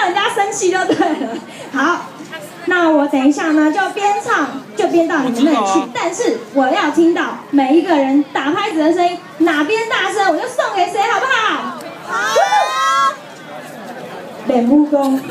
让人家生气就对了。好，那我等一下呢就边唱就边到你们那里去，但是我要听到每一个人打拍子的声音，哪边大声我就送给谁，好不好？好。练武功。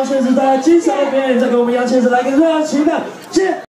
杨先是大家精彩的表演再给我们杨先生来个热情的接。